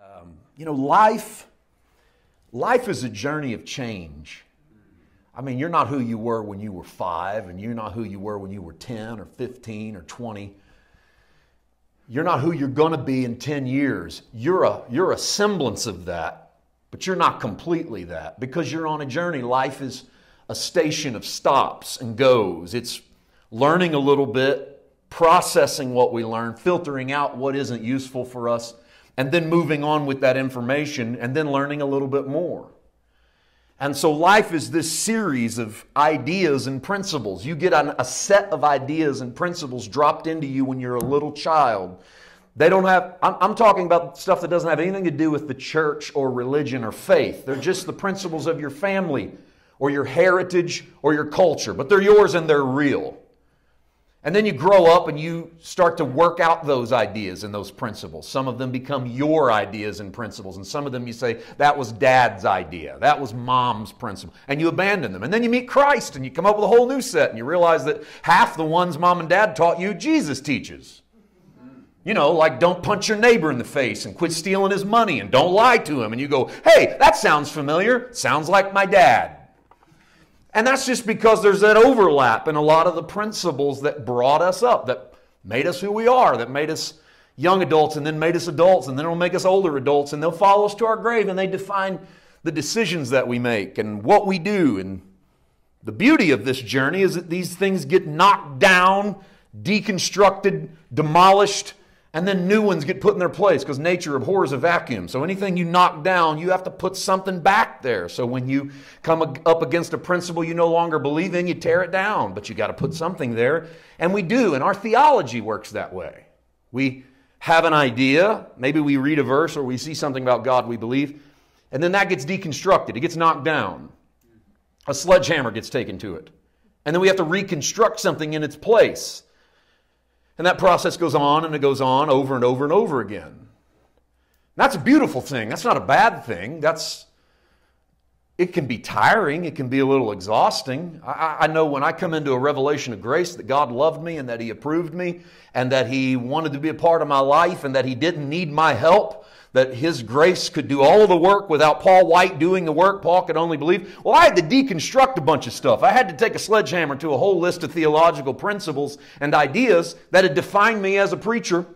Um, you know, life, life is a journey of change. I mean, you're not who you were when you were five, and you're not who you were when you were 10 or 15 or 20. You're not who you're going to be in 10 years. You're a, you're a semblance of that, but you're not completely that because you're on a journey. Life is a station of stops and goes. It's learning a little bit, processing what we learn, filtering out what isn't useful for us, and then moving on with that information and then learning a little bit more. And so life is this series of ideas and principles. You get a set of ideas and principles dropped into you when you're a little child. They don't have, I'm, I'm, talking about stuff that doesn't have anything to do with the church or religion or faith. They're just the principles of your family or your heritage or your culture, but they're yours and they're real. And then you grow up and you start to work out those ideas and those principles. Some of them become your ideas and principles, and some of them you say, that was dad's idea, that was mom's principle, and you abandon them. And then you meet Christ and you come up with a whole new set, and you realize that half the ones mom and dad taught you, Jesus teaches. You know, like don't punch your neighbor in the face and quit stealing his money and don't lie to him. And you go, hey, that sounds familiar. Sounds like my dad. And that's just because there's that overlap in a lot of the principles that brought us up, that made us who we are, that made us young adults and then made us adults and then it'll make us older adults and they'll follow us to our grave and they define the decisions that we make and what we do. And the beauty of this journey is that these things get knocked down, deconstructed, demolished, and then new ones get put in their place because nature abhors a vacuum. So anything you knock down, you have to put something back there. So when you come up against a principle you no longer believe in, you tear it down, but you got to put something there. And we do, and our theology works that way. We have an idea, maybe we read a verse or we see something about God we believe, and then that gets deconstructed, it gets knocked down. A sledgehammer gets taken to it. And then we have to reconstruct something in its place. And that process goes on and it goes on over and over and over again. That's a beautiful thing. That's not a bad thing. That's it can be tiring. It can be a little exhausting. I, I, know when I come into a revelation of grace that God loved me and that He approved me and that He wanted to be a part of my life and that He didn't need my help, that His grace could do all the work without Paul White doing the work. Paul could only believe. Well, I had to deconstruct a bunch of stuff. I had to take a sledgehammer to a whole list of theological principles and ideas that had defined me as a preacher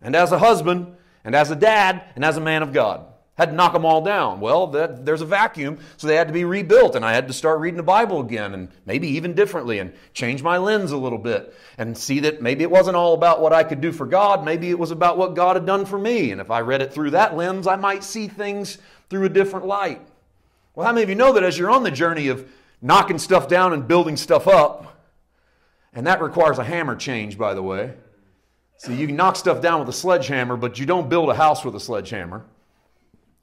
and as a husband and as a dad and as a man of God had to knock them all down. Well, that, there's a vacuum, so they had to be rebuilt, and I had to start reading the Bible again, and maybe even differently, and change my lens a little bit, and see that maybe it wasn't all about what I could do for God, maybe it was about what God had done for me. And if I read it through that lens, I might see things through a different light. Well, how many of you know that as you're on the journey of knocking stuff down and building stuff up, and that requires a hammer change, by the way. So you can knock stuff down with a sledgehammer, but you don't build a house with a sledgehammer.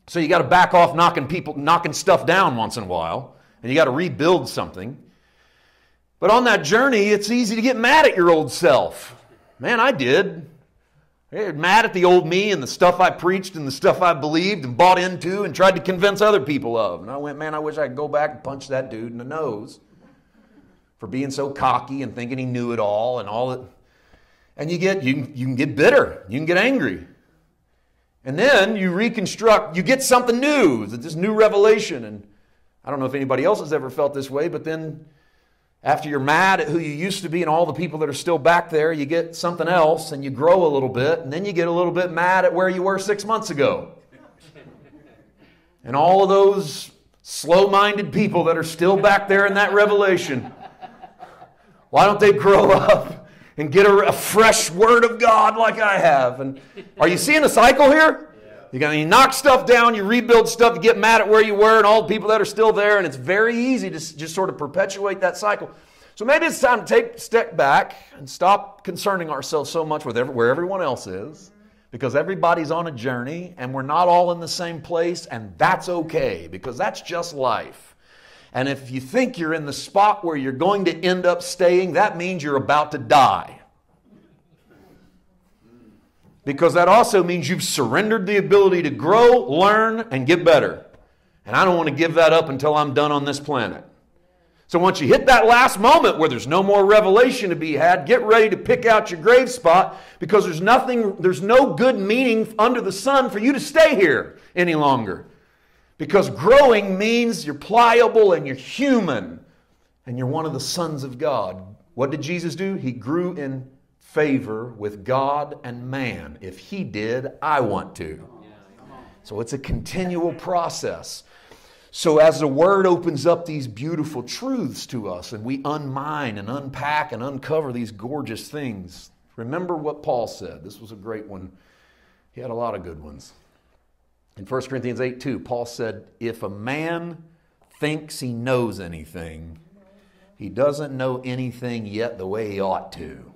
So you got to back off knocking people, knocking stuff down once in a while, and you got to rebuild something. But on that journey, it's easy to get mad at your old self. Man, I did. Mad at the old me and the stuff I preached and the stuff I believed and bought into and tried to convince other people of. And I went, man, I wish I could go back and punch that dude in the nose for being so cocky and thinking he knew it all and all that. And you get, you, you can get bitter. You can get angry. And then you reconstruct, you get something new, this new revelation. And I don't know if anybody else has ever felt this way, but then after you're mad at who you used to be and all the people that are still back there, you get something else and you grow a little bit, and then you get a little bit mad at where you were six months ago. And all of those slow minded people that are still back there in that revelation, why don't they grow up and get a, a, fresh word of God like I have. And are you seeing a cycle here? You got you knock stuff down, you rebuild stuff, you get mad at where you were and all the people that are still there, and it's very easy to just sort of perpetuate that cycle. So maybe it's time to take a step back and stop concerning ourselves so much with every, where everyone else is, because everybody's on a journey and we're not all in the same place, and that's okay because that's just life. And if you think you're in the spot where you're going to end up staying, that means you're about to die. Because that also means you've surrendered the ability to grow, learn, and get better. And I don't want to give that up until I'm done on this planet. So once you hit that last moment where there's no more revelation to be had, get ready to pick out your grave spot because there's nothing, there's no good meaning under the sun for you to stay here any longer. Because growing means you're pliable and you're human and you're one of the sons of God. What did Jesus do? He grew in favor with God and man. If he did, I want to. So it's a continual process. So, as the Word opens up these beautiful truths to us and we unmine and unpack and uncover these gorgeous things, remember what Paul said. This was a great one. He had a lot of good ones. In 1 Corinthians 8 2, Paul said, If a man thinks he knows anything, he doesn't know anything yet the way he ought to.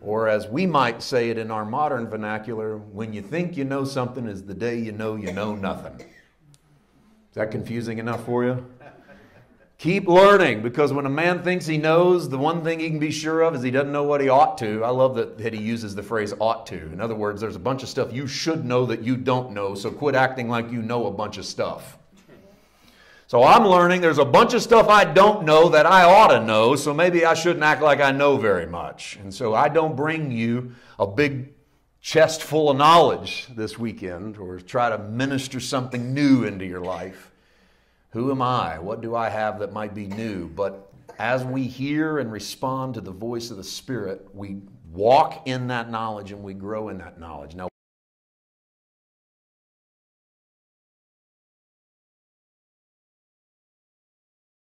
Or, as we might say it in our modern vernacular, when you think you know something is the day you know you know nothing. Is that confusing enough for you? Keep learning because when a man thinks he knows, the one thing he can be sure of is he doesn't know what he ought to. I love that, that he uses the phrase ought to. In other words, there's a bunch of stuff you should know that you don't know, so quit acting like you know a bunch of stuff. So I'm learning there's a bunch of stuff I don't know that I ought to know, so maybe I shouldn't act like I know very much. And so I don't bring you a big chest full of knowledge this weekend or try to minister something new into your life. Who am I? What do I have that might be new? But as we hear and respond to the voice of the Spirit, we walk in that knowledge and we grow in that knowledge. Now,